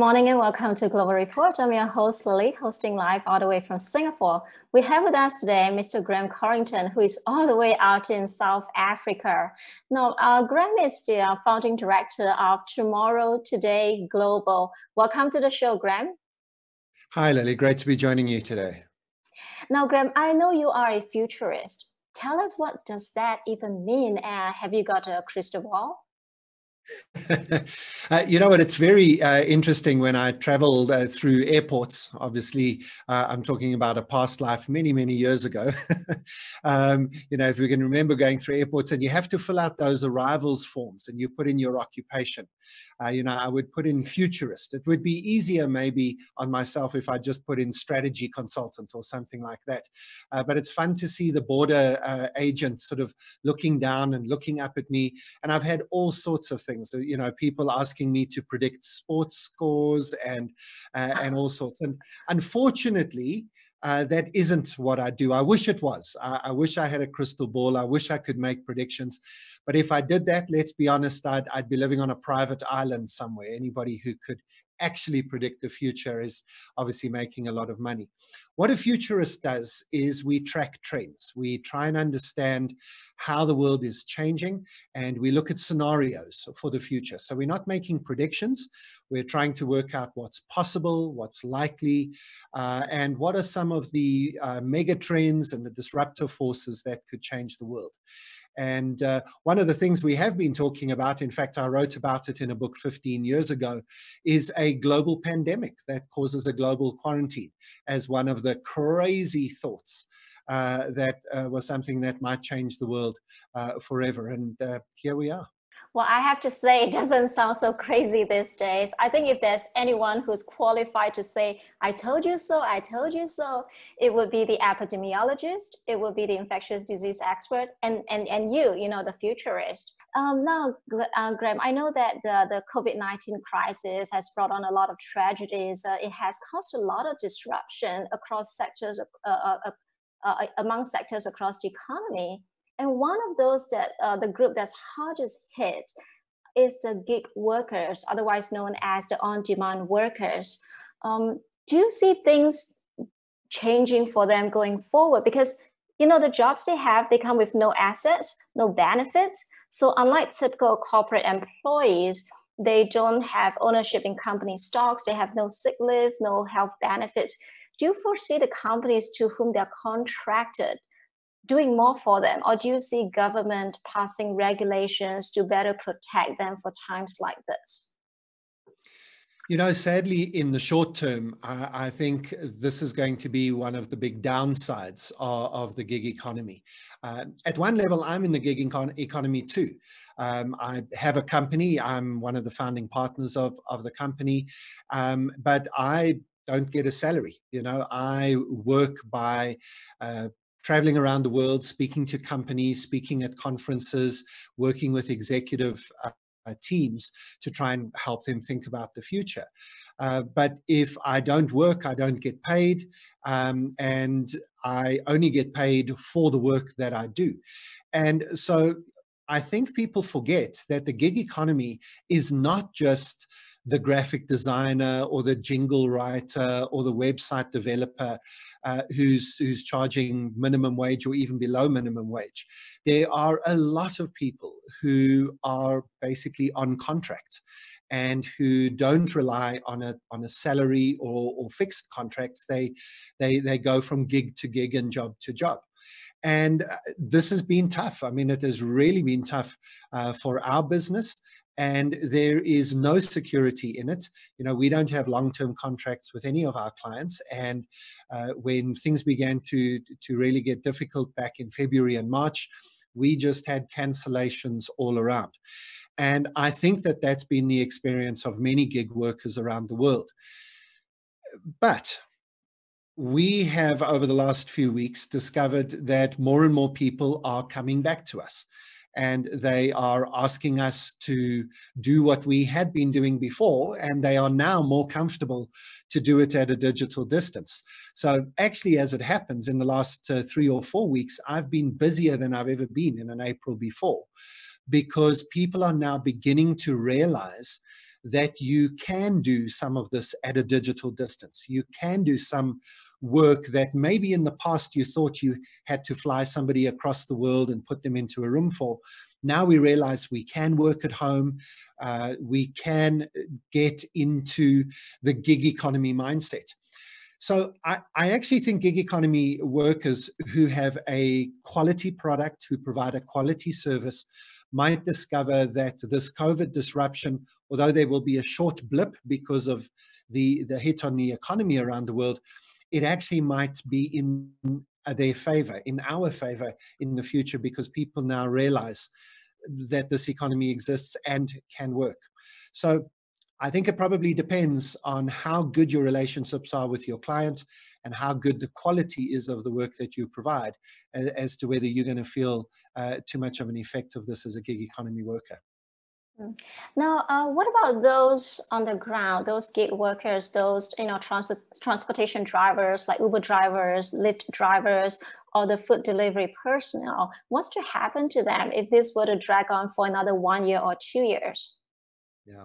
Good morning and welcome to Global Report. I'm your host, Lily, hosting live all the way from Singapore. We have with us today Mr. Graeme Codrington, who is all the way out in South Africa. Now, uh, Graeme is the uh, founding director of Tomorrow Today Global. Welcome to the show, Graeme. Hi, Lily. Great to be joining you today. Now, Graeme, I know you are a futurist. Tell us what does that even mean? Uh, have you got a crystal ball? uh, you know what? It's very uh, interesting when I traveled uh, through airports. Obviously, uh, I'm talking about a past life many, many years ago. um, you know, if we can remember going through airports and you have to fill out those arrivals forms and you put in your occupation. Uh, you know, I would put in futurist. It would be easier maybe on myself if I just put in strategy consultant or something like that. Uh, but it's fun to see the border agent sort of looking down and looking up at me. And I've had all sorts of things things. You know, people asking me to predict sports scores and uh, and all sorts. And unfortunately, uh, that isn't what I do. I wish it was. I, I, wish I had a crystal ball. I wish I could make predictions. But if I did that, let's be honest, I'd, I'd be living on a private island somewhere. Anybody who could actually predict the future is obviously making a lot of money. What a futurist does is we track trends. We try and understand how the world is changing and we look at scenarios for the future. So we're not making predictions. We're trying to work out what's possible, what's likely, uh, and what are some of the uh, mega trends and the disruptive forces that could change the world. And uh, one of the things we have been talking about, in fact, I wrote about it in a book 15 years ago, is a global pandemic that causes a global quarantine as one of the crazy thoughts uh, that uh, was something that might change the world uh, forever. And uh, here we are. Well, I have to say, it doesn't sound so crazy these days. I think if there's anyone who's qualified to say, I told you so, I told you so, it would be the epidemiologist, it would be the infectious disease expert, and, and, and you, you know, the futurist. Um, now, uh, Graeme, I know that the, the COVID 19 crisis has brought on a lot of tragedies. Uh, it has caused a lot of disruption across sectors, uh, uh, uh, uh among sectors across the economy. And one of those that uh, the group that's hardest hit is the gig workers, otherwise known as the on-demand workers. Um, do you see things changing for them going forward? Because you know the jobs they have, they come with no assets, no benefits. So unlike typical corporate employees, they don't have ownership in company stocks. They have no sick leave, no health benefits. Do you foresee the companies to whom they're contracted doing more for them or do you see government passing regulations to better protect them for times like this you know, sadly, in the short term, I, I, think this is going to be one of the big downsides of, of the gig economy. Uh, at one level, I'm in the gig econ economy too. Um, I have a company. I'm one of the founding partners of, of the company, um, but I don't get a salary. You know, I work by uh, traveling around the world, speaking to companies, speaking at conferences, working with executive uh, teams to try and help them think about the future. Uh, but if I don't work, I don't get paid, um, and I only get paid for the work that I do. And so I think people forget that the gig economy is not just the graphic designer or the jingle writer or the website developer uh, who's who's charging minimum wage or even below minimum wage. There are a lot of people who are basically on contract and who don't rely on a on a salary or, or fixed contracts. They they they go from gig to gig and job to job. And uh, this has been tough. I mean, it has really been tough uh, for our business and there is no security in it. You know, we don't have long-term contracts with any of our clients. And uh, when things began to, to really get difficult back in February and March, we just had cancellations all around. And I think that that's been the experience of many gig workers around the world. But we have, over the last few weeks, discovered that more and more people are coming back to us and they are asking us to do what we had been doing before and they are now more comfortable to do it at a digital distance. So actually as it happens in the last uh, three or four weeks, I've been busier than I've ever been in an April before because people are now beginning to realize that you can do some of this at a digital distance. You can do some work that maybe in the past you thought you had to fly somebody across the world and put them into a room for. Now we realize we can work at home. Uh, we can get into the gig economy mindset. So I, I, actually think gig economy workers who have a quality product, who provide a quality service, might discover that this COVID disruption, although there will be a short blip because of the, the hit on the economy around the world, it actually might be in uh, their favor, in our favor in the future, because people now realize that this economy exists and can work. So I think it probably depends on how good your relationships are with your client and how good the quality is of the work that you provide as, to whether you're going to feel uh, too much of an effect of this as a gig economy worker. Mm. Now, uh, what about those on the ground, those gig workers, those you know trans- transportation drivers like Uber drivers, Lyft drivers, or the food delivery personnel? What's to happen to them if this were to drag on for another one year or two years? Yeah.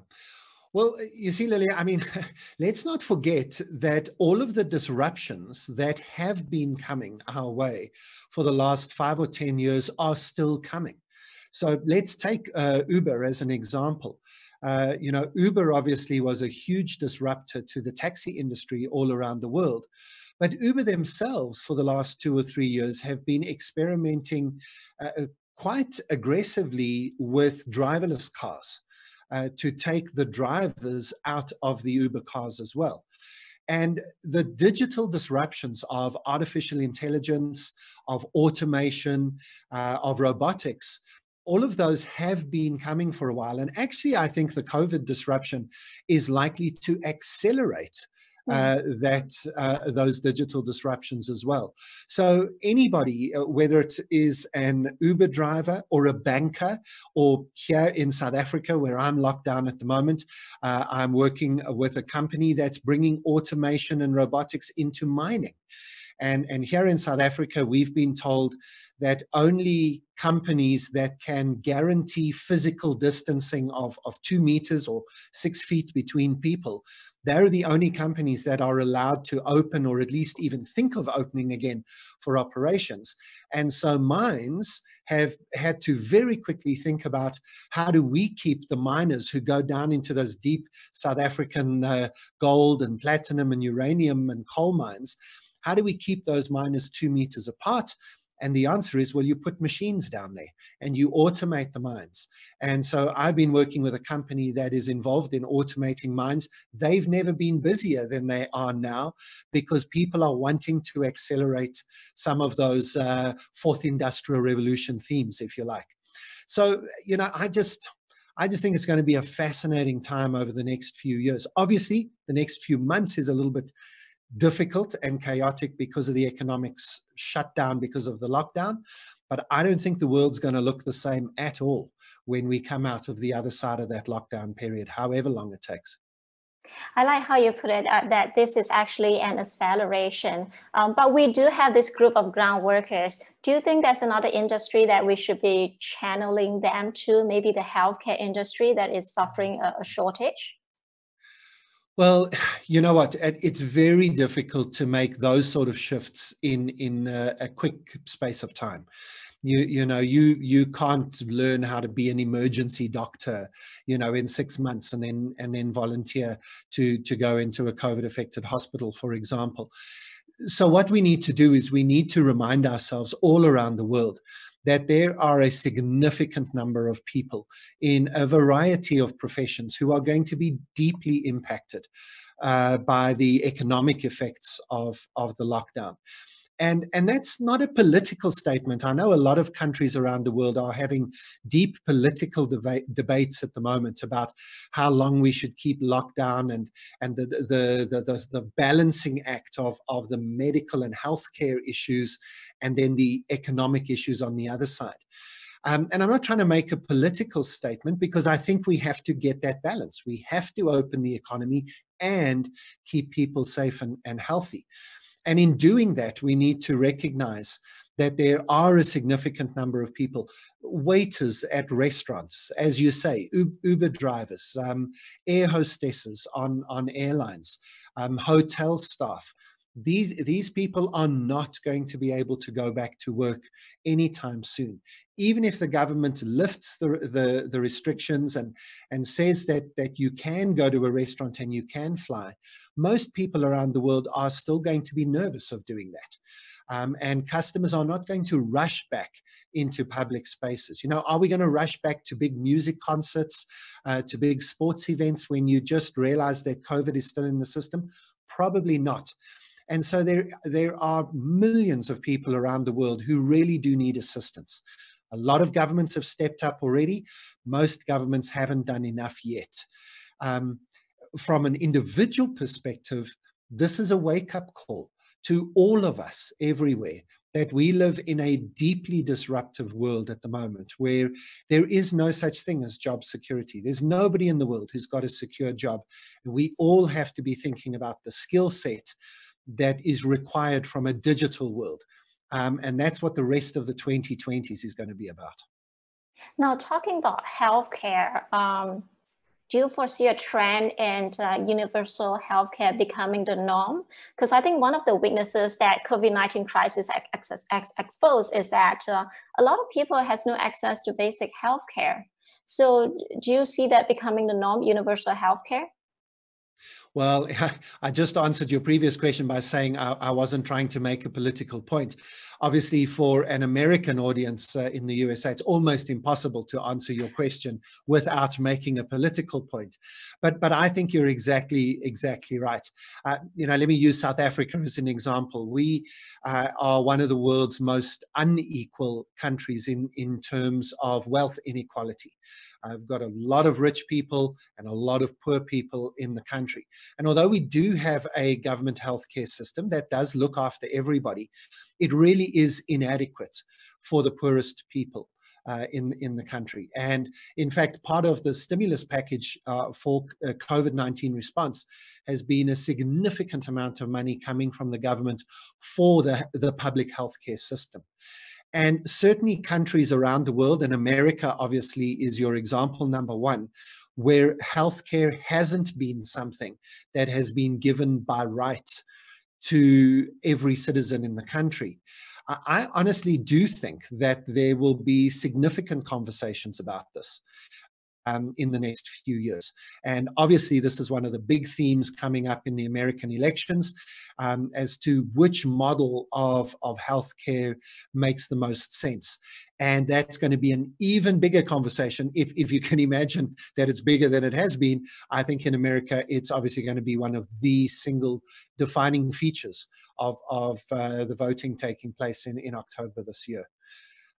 Well, you see, Lily, I mean, let's not forget that all of the disruptions that have been coming our way for the last five or 10 years are still coming. So let's take uh, Uber as an example. Uh, you know, Uber obviously was a huge disruptor to the taxi industry all around the world. But Uber themselves, for the last two or three years, have been experimenting uh, uh quite aggressively with driverless cars uh, to take the drivers out of the Uber cars as well. And the digital disruptions of artificial intelligence, of automation, uh, of robotics all of those have been coming for a while. And actually, I think the COVID disruption is likely to accelerate. Uh, that uh, those digital disruptions as well. So anybody, uh, whether it is an Uber driver or a banker, or here in South Africa where I'm locked down at the moment, uh, I'm working with a company that's bringing automation and robotics into mining. And, and here in South Africa, we've been told that only companies that can guarantee physical distancing of, of two meters or six feet between people, they're the only companies that are allowed to open or at least even think of opening again for operations. And so mines have had to very quickly think about how do we keep the miners who go down into those deep South African uh, gold and platinum and uranium and coal mines how do we keep those miners two meters apart? And the answer is, well, you put machines down there and you automate the mines. And so I've been working with a company that is involved in automating mines. They've never been busier than they are now because people are wanting to accelerate some of those uh, fourth industrial revolution themes, if you like. So, you know, I just, I just think it's going to be a fascinating time over the next few years. Obviously, the next few months is a little bit difficult and chaotic because of the economics shutdown because of the lockdown. But I don't think the world's going to look the same at all when we come out of the other side of that lockdown period, however long it takes. I like how you put it uh, that this is actually an acceleration. Um, but we do have this group of ground workers. Do you think that's another industry that we should be channeling them to? Maybe the healthcare industry that is suffering a, a shortage? Well, you know what? It's very difficult to make those sort of shifts in in a, a, quick space of time. You you know you you can't learn how to be an emergency doctor, you know, in six months and then and then volunteer to to go into a COVID affected hospital, for example. So what we need to do is we need to remind ourselves all around the world that there are a significant number of people in a variety of professions who are going to be deeply impacted uh, by the economic effects of, of the lockdown. And, and that's not a political statement. I know a lot of countries around the world are having deep political deba- debates at the moment about how long we should keep lockdown and, and the, the, the, the, the balancing act of, of the medical and healthcare issues and then the economic issues on the other side. Um, and I'm not trying to make a political statement because I think we have to get that balance. We have to open the economy and keep people safe and, and healthy. And in doing that, we need to recognize that there are a significant number of people, waiters at restaurants, as you say, Uber drivers, um, air hostesses on, on airlines, um, hotel staff. These, these people are not going to be able to go back to work anytime soon. Even if the government lifts the, the, the restrictions and, and says that, that you can go to a restaurant and you can fly, most people around the world are still going to be nervous of doing that. Um, and customers are not going to rush back into public spaces. You know, are we going to rush back to big music concerts, uh, to big sports events when you just realize that COVID is still in the system? Probably not. And so there, there are millions of people around the world who really do need assistance. A lot of governments have stepped up already. Most governments haven't done enough yet. Um, from an individual perspective, this is a wake up call to all of us everywhere that we live in a deeply disruptive world at the moment where there is no such thing as job security. There's nobody in the world who's got a secure job. We all have to be thinking about the skill set that is required from a digital world. Um, and that's what the rest of the 2020s is going to be about. Now, talking about healthcare, um, do you foresee a trend in uh, universal healthcare becoming the norm? Because I think one of the weaknesses that COVID-19 crisis ex ex exposed is that uh, a lot of people has no access to basic healthcare. So do you see that becoming the norm, universal healthcare? Well, I just answered your previous question by saying I, I, wasn't trying to make a political point. Obviously, for an American audience uh, in the USA, it's almost impossible to answer your question without making a political point. But but I think you're exactly exactly right. Uh, you know, let me use South Africa as an example. We uh, are one of the world's most unequal countries in in terms of wealth inequality. I've got a lot of rich people and a lot of poor people in the country. And although we do have a government healthcare system that does look after everybody, it really is inadequate for the poorest people. Uh, in in the country. And in fact, part of the stimulus package uh, for uh, COVID-19 response has been a significant amount of money coming from the government for the, the public healthcare system. And certainly countries around the world, and America obviously is your example number one, where healthcare hasn't been something that has been given by right to every citizen in the country. I honestly do think that there will be significant conversations about this um, in the next few years. And obviously, this is one of the big themes coming up in the American elections um, as to which model of, of healthcare makes the most sense. And that's going to be an even bigger conversation if, if you can imagine that it's bigger than it has been. I think in America, it's obviously going to be one of the single defining features of, of uh, the voting taking place in, in October this year.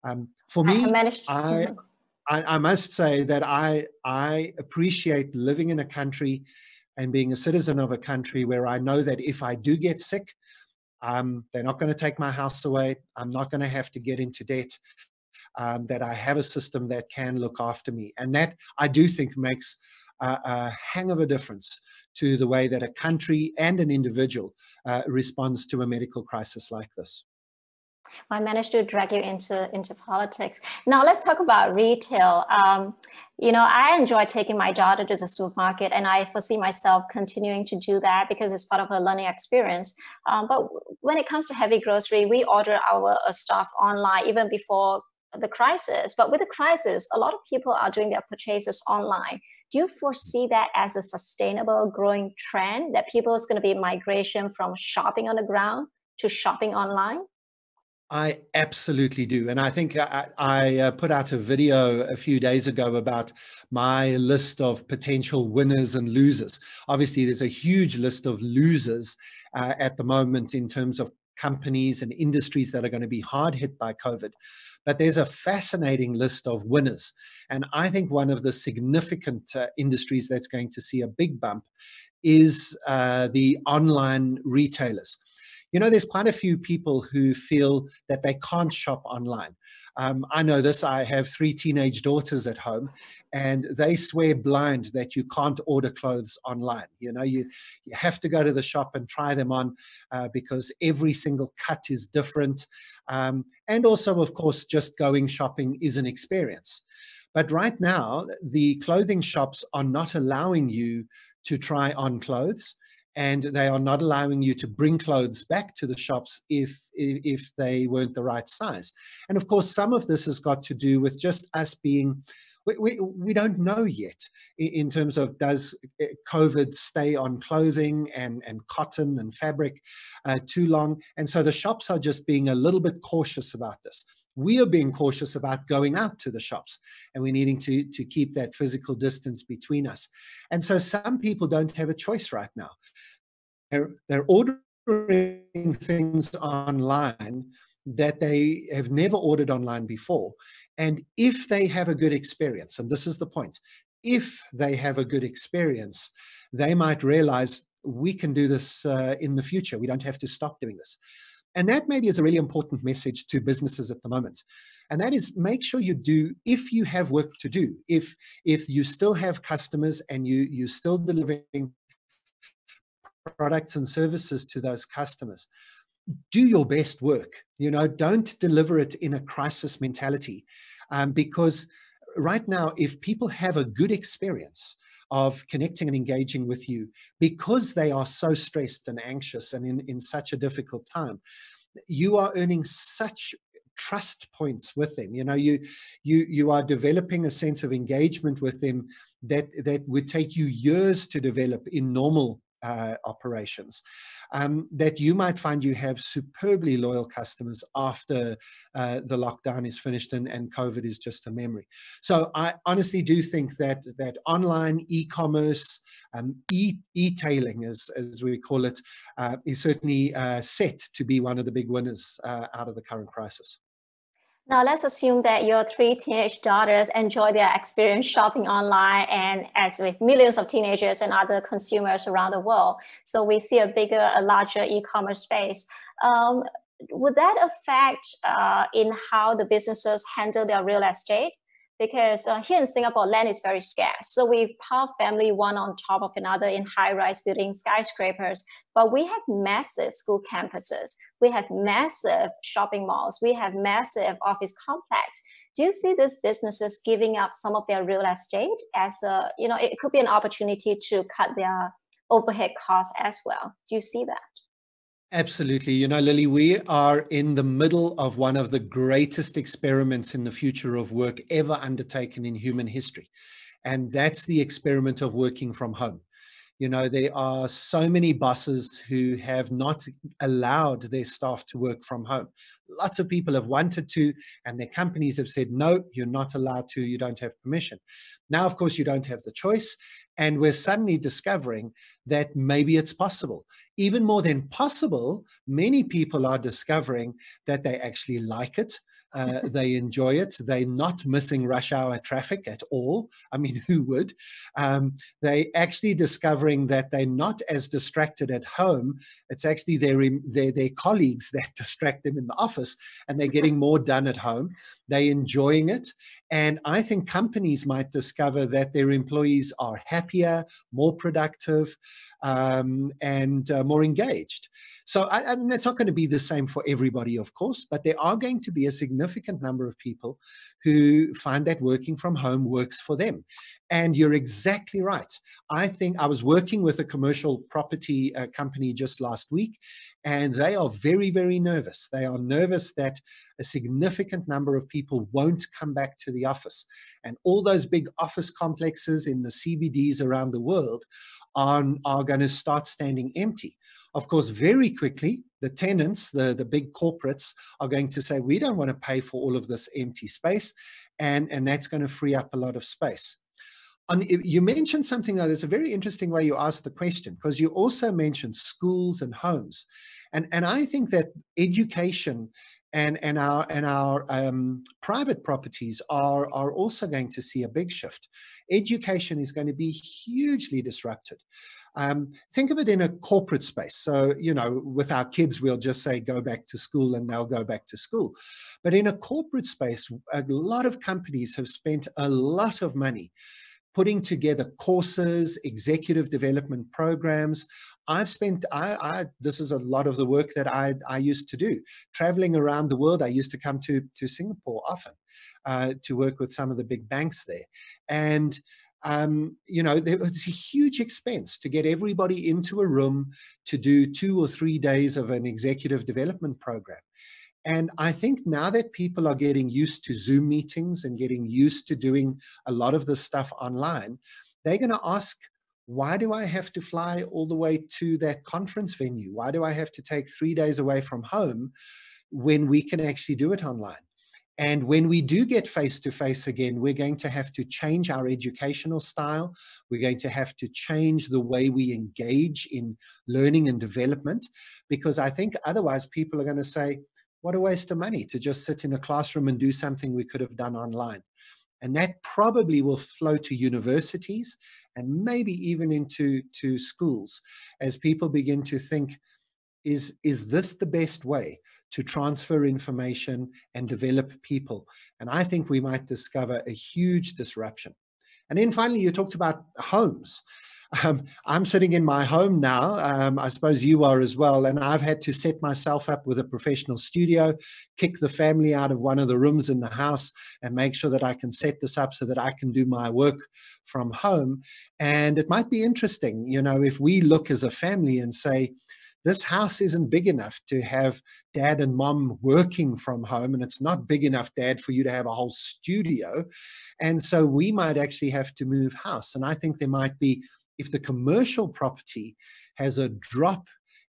Um, for me, I, I I, I must say that I I appreciate living in a country and being a citizen of a country where I know that if I do get sick, um, they're not going to take my house away. I'm not going to have to get into debt. Um, that I have a system that can look after me, and that I do think makes a, a hang of a difference to the way that a country and an individual uh, responds to a medical crisis like this. I managed to drag you into into politics. Now let's talk about retail. Um, you know, I enjoy taking my daughter to the supermarket, and I foresee myself continuing to do that because it's part of a learning experience. Um, but when it comes to heavy grocery, we order our uh, stuff online even before the crisis. But with the crisis, a lot of people are doing their purchases online. Do you foresee that as a sustainable growing trend that people is going to be migration from shopping on the ground to shopping online? I absolutely do. And I think I, I uh, put out a video a few days ago about my list of potential winners and losers. Obviously, there's a huge list of losers uh, at the moment in terms of companies and industries that are going to be hard hit by COVID. But there's a fascinating list of winners. And I think one of the significant uh, industries that's going to see a big bump is uh, the online retailers You know, there's quite a few people who feel that they can't shop online. Um, I know this. I have three teenage daughters at home, and they swear blind that you can't order clothes online. You know, you, you have to go to the shop and try them on uh, because every single cut is different. Um, and also, of course, just going shopping is an experience. But right now, the clothing shops are not allowing you to try on clothes and they are not allowing you to bring clothes back to the shops if, if they weren't the right size. And of course, some of this has got to do with just us being we, we, we don't know yet in terms of does eh, COVID stay on clothing and, and cotton and fabric uh, too long. And so the shops are just being a little bit cautious about this. We are being cautious about going out to the shops and we're needing to, to keep that physical distance between us. And so some people don't have a choice right now. They're, they're ordering things online that they have never ordered online before. And if they have a good experience, and this is the point, if they have a good experience, they might realize we can do this uh, in the future. We don't have to stop doing this. And that maybe is a really important message to businesses at the moment. And that is make sure you do, if you have work to do, if if you still have customers and you you still delivering products and services to those customers, do your best work. You know, don't deliver it in a crisis mentality. Um, because right now, if people have a good experience of connecting and engaging with you because they are so stressed and anxious and in, in such a difficult time, you are earning such trust points with them. You know you you you are developing a sense of engagement with them that that would take you years to develop in normal uh, operations, um, that you might find you have superbly loyal customers after uh, the lockdown is finished and, and COVID is just a memory. So I honestly do think that that online e-commerce, um, e- e-tailing, as, as we call it, uh, is certainly uh, set to be one of the big winners uh, out of the current crisis. Now let's assume that your three teenage daughters enjoy their experience shopping online and as with millions of teenagers and other consumers around the world. So we see a bigger, a larger e-commerce space. Um, would that affect uh, in how the businesses handle their real estate? Because uh, here in Singapore, land is very scarce. So we pile family one on top of another in high-rise buildings, skyscrapers, but we have massive school campuses. We have massive shopping malls. We have massive office complex. Do you see these businesses giving up some of their real estate as a, you know, it could be an opportunity to cut their overhead costs as well. Do you see that? Absolutely. You know, Lily, we are in the middle of one of the greatest experiments in the future of work ever undertaken in human history. And that's the experiment of working from home. You know, there are so many bosses who have not allowed their staff to work from home. Lots of people have wanted to, and their companies have said, no, you're not allowed to, you don't have permission. Now, of course, you don't have the choice. And we're suddenly discovering that maybe it's possible. Even more than possible, many people are discovering that they actually like it. Uh, they enjoy it. They're not missing rush hour traffic at all. I mean, who would? Um, they actually discovering that they're not as distracted at home. It's actually their, their, their colleagues that distract them in the office, and they're getting more done at home. They're enjoying it. And I think companies might discover that their employees are happier, more productive, um, and uh, more engaged. So I, I mean, that's not going to be the same for everybody, of course, but there are going to be a significant number of people who find that working from home works for them. And you're exactly right. I think I was working with a commercial property uh, company just last week, and they are very, very nervous. They are nervous that a significant number of people won't come back to the office. And all those big office complexes in the CBDs around the world are, are going to start standing empty. Of course, very quickly, the tenants, the, the big corporates, are going to say, we don't want to pay for all of this empty space. And, and that's going to free up a lot of space. On, you mentioned something though, a very interesting way you asked the question, because you also mentioned schools and homes. And, and I think that education and and our and our um, private properties are are also going to see a big shift. Education is going to be hugely disrupted. Um, think of it in a corporate space. So, you know, with our kids, we'll just say, go back to school and they'll go back to school. But in a corporate space, a lot of companies have spent a lot of money putting together courses, executive development programs. I've spent, I, I, this is a lot of the work that I, I used to do. Traveling around the world, I used to come to, to Singapore often uh, to work with some of the big banks there. And um, you know, there was a huge expense to get everybody into a room to do two or three days of an executive development program. And I think now that people are getting used to Zoom meetings and getting used to doing a lot of this stuff online, they're going to ask, why do I have to fly all the way to that conference venue? Why do I have to take three days away from home when we can actually do it online? And when we do get face to face again, we're going to have to change our educational style. We're going to have to change the way we engage in learning and development, because I think otherwise people are going to say, what a waste of money to just sit in a classroom and do something we could have done online. And that probably will flow to universities and maybe even into to schools as people begin to think, is, is this the best way to transfer information and develop people? And I think we might discover a huge disruption. And then finally, you talked about homes. Um, I'm sitting in my home now. Um, I suppose you are as well. And I've had to set myself up with a professional studio, kick the family out of one of the rooms in the house, and make sure that I can set this up so that I can do my work from home. And it might be interesting, you know, if we look as a family and say, this house isn't big enough to have dad and mom working from home and it's not big enough dad for you to have a whole studio and so we might actually have to move house and i think there might be if the commercial property has a drop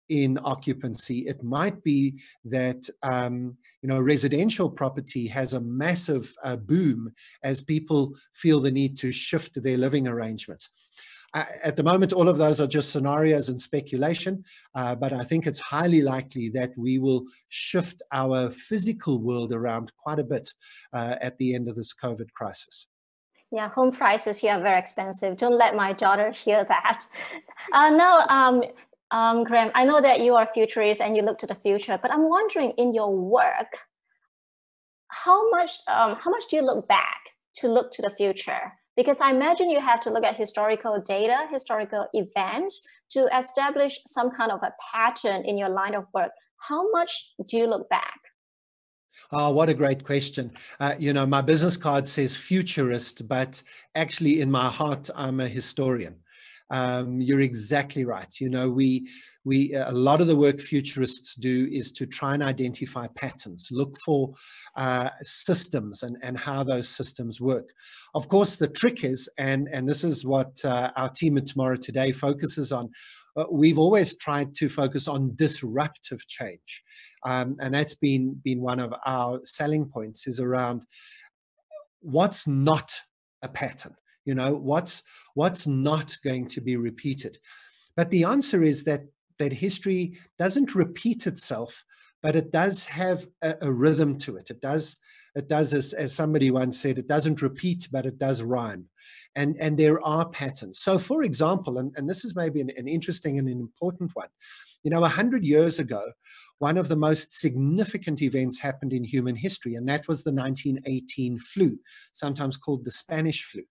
in occupancy, it might be that um, you know residential property has a massive uh, boom as people feel the need to shift their living arrangements. At the moment, all of those are just scenarios and speculation, uh, but I think it's highly likely that we will shift our physical world around quite a bit uh, at the end of this COVID crisis. Yeah, home prices here are very expensive. Don't let my daughter hear that. Uh, no, um, um, Graeme, I know that you are futurist and you look to the future, but I'm wondering in your work, how much um, how much do you look back to look to the future? Because I imagine you have to look at historical data, historical events to establish some kind of a pattern in your line of work. How much do you look back? Oh, what a great question. Uh, you know, my business card says futurist, but actually in my heart, I'm a historian. Um, you're exactly right. You know, we we a lot of the work futurists do is to try and identify patterns, look for uh, systems and and how those systems work. Of course, the trick is, and and this is what uh, our team at Tomorrow Today focuses on. Uh, we've always tried to focus on disruptive change, um, and that's been been one of our selling points. Is around what's not a pattern you know what's what's not going to be repeated but the answer is that that history doesn't repeat itself but it does have a, a rhythm to it. It does it does as, as somebody once said it doesn't repeat but it does rhyme. And and there are patterns. So for example and, and this is maybe an, an interesting and an important one. You know 100 years ago one of the most significant events happened in human history and that was the 1918 flu sometimes called the spanish flu.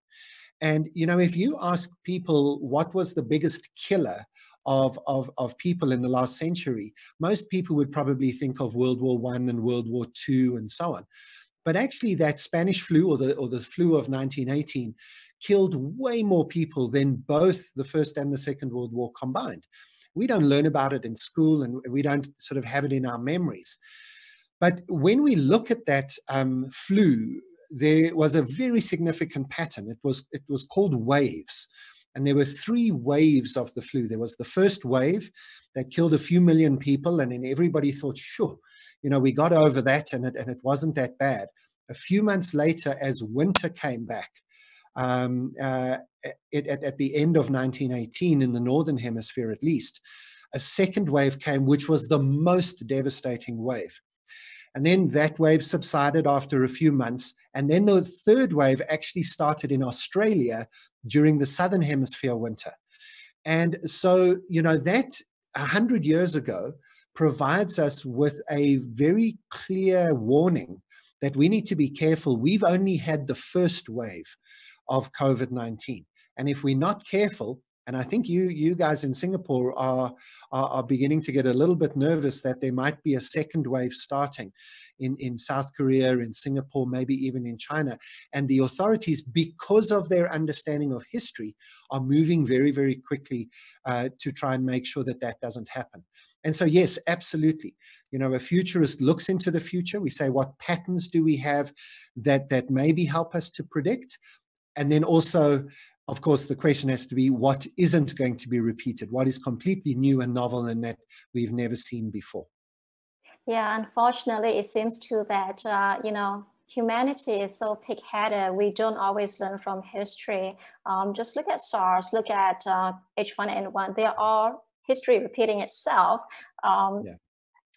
And, you know, if you ask people what was the biggest killer of, of, of people in the last century, most people would probably think of World War One and World War Two and so on. But actually, that Spanish flu or the, or the flu of 1918 killed way more people than both the First and the Second World War combined. We don't learn about it in school and we don't sort of have it in our memories. But when we look at that um, flu there was a very significant pattern. It was, it was called waves. And there were three waves of the flu. There was the first wave that killed a few million people, and then everybody thought, sure, you know, we got over that and it, and it wasn't that bad. A few months later, as winter came back, um, uh, it, at, at the end of 1918, in the Northern Hemisphere at least, a second wave came, which was the most devastating wave. And then that wave subsided after a few months. And then the third wave actually started in Australia during the Southern Hemisphere winter. And so, you know, that 100 years ago provides us with a very clear warning that we need to be careful. We've only had the first wave of COVID 19. And if we're not careful, and I think you you guys in Singapore are, are, are beginning to get a little bit nervous that there might be a second wave starting in in South Korea, in Singapore, maybe even in China. And the authorities, because of their understanding of history, are moving very very quickly uh, to try and make sure that that doesn't happen. And so, yes, absolutely. You know, a futurist looks into the future. We say, what patterns do we have that that maybe help us to predict? And then also of course, the question has to be what isn't going to be repeated, what is completely new and novel and that we've never seen before. Yeah, unfortunately, it seems too that, uh, you know, humanity is so pig-headed. We don't always learn from history. Um, just look at SARS, look at uh, H1N1. There are history repeating itself. Um, yeah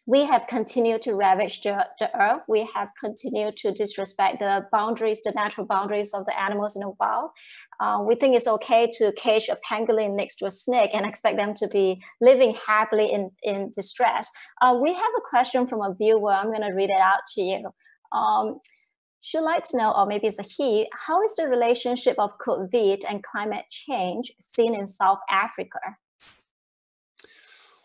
we have continued to ravage the, the earth. We have continued to disrespect the boundaries, the natural boundaries of the animals in the wild. Uh, we think it's okay to cage a pangolin next to a snake and expect them to be living happily in, in distress. Uh, we have a question from a viewer. I'm going to read it out to you. Um, she'd like to know, or maybe it's a he, how is the relationship of COVID and climate change seen in South Africa?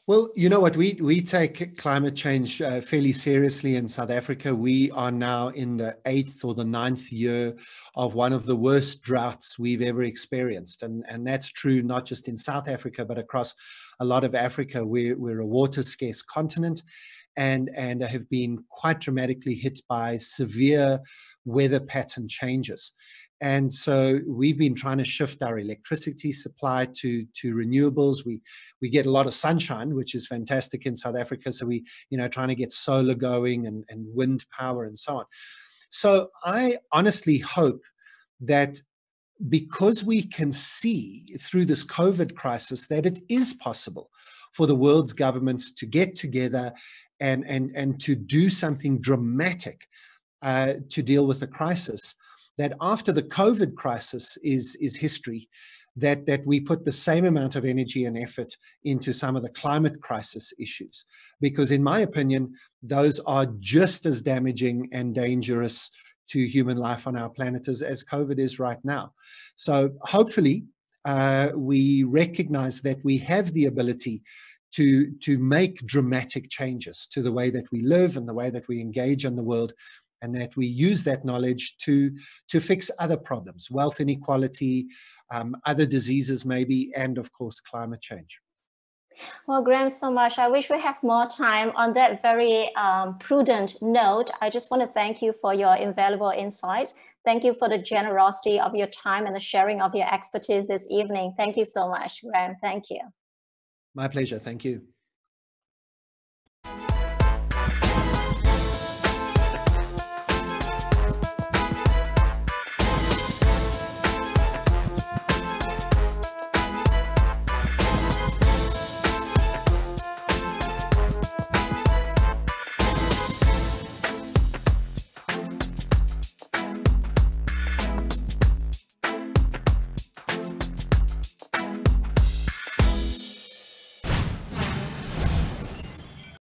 Well, you know what? We we take climate change uh, fairly seriously in South Africa. We are now in the eighth or the ninth year of one of the worst droughts we've ever experienced, and and that's true not just in South Africa but across a lot of Africa. We're we're a water scarce continent, and and have been quite dramatically hit by severe weather pattern changes. And so we've been trying to shift our electricity supply to, to renewables. We, we get a lot of sunshine, which is fantastic in South Africa. So we, you know, trying to get solar going and, and wind power and so on. So I honestly hope that because we can see through this COVID crisis that it is possible for the world's governments to get together and, and, and to do something dramatic uh, to deal with the crisis that after the COVID crisis is, is history, that, that we put the same amount of energy and effort into some of the climate crisis issues. Because, in my opinion, those are just as damaging and dangerous to human life on our planet as, as COVID is right now. So, hopefully, uh, we recognize that we have the ability to, to make dramatic changes to the way that we live and the way that we engage in the world and that we use that knowledge to to fix other problems wealth inequality um, other diseases maybe and of course climate change well, Graeme, so much. I wish we have more time. On that very um, prudent note, I just want to thank you for your invaluable insight. Thank you for the generosity of your time and the sharing of your expertise this evening. Thank you so much, Graeme. Thank you. My pleasure. Thank you.